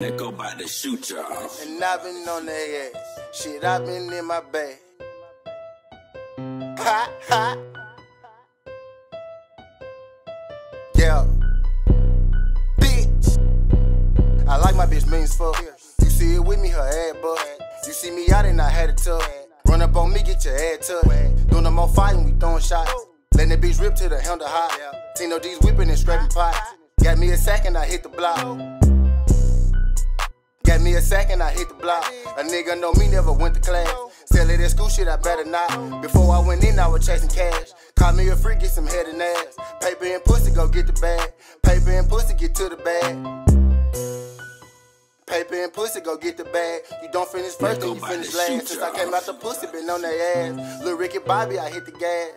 That go by the shoot y'all. And I've been on their ass. Shit, I've been in my bag. Ha ha. Yeah. Bitch. I like my bitch means fuck. You see it with me, her ass butt. You see me out and I had a tub. Run up on me, get your ass tucked. Doing no more fighting, we throwing shots. Letting that bitch rip to the handle hot. Tino D's whipping and scraping pots. Got me a second, I hit the block. Got me a second, I hit the block. A nigga know me, never went to class. Sell it at school, shit, I better not. Before I went in, I was chasing cash. Call me a freak, get some head and ass. Paper and pussy, go get the bag. Paper and pussy, get to the bag. Paper and pussy, go get the bag. You don't finish first, then you finish last. Since I came out the pussy, been on their ass. Lil Ricky Bobby, I hit the gas.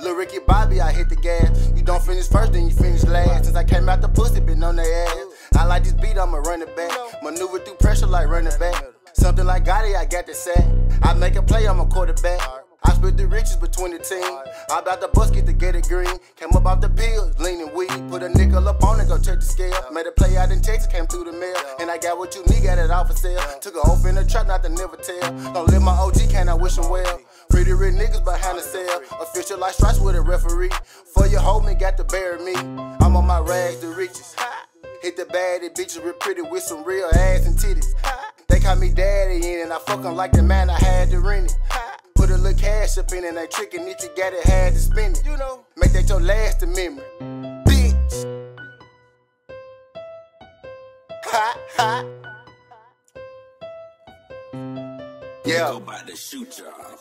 Lil Ricky Bobby, I hit the gas. You don't finish first, then you finish last. Since I came out the pussy, been on their ass. I like this beat, I'ma run it back. Maneuver through pressure like running back. Something like Gotti, I got the set. I make a play, I'm a quarterback. I split the riches between the team. I about the bus, get to get it green. Came up off the pills, leaning weed. Put a nickel up on it, go check the scale. Made a play out in Texas, came through the mail. And I got what you need, got it off for sale. Took a oath in the trap, not to never tell. Don't let my OG, can't I wish him well? Pretty rich niggas behind the cell. Official like stripes with a referee. For your homie, got to bury me. I'm on my rags to riches. Hit the baddie bitches real pretty with some real ass and titties. They call me daddy in and I fuck 'em like the man I had to rent it. Put a little cash up in and they trickin' if you got it, had to spend it. You know, make that your last memory. Bitch. Ha ha. Yeah. That go by the shoot y'all.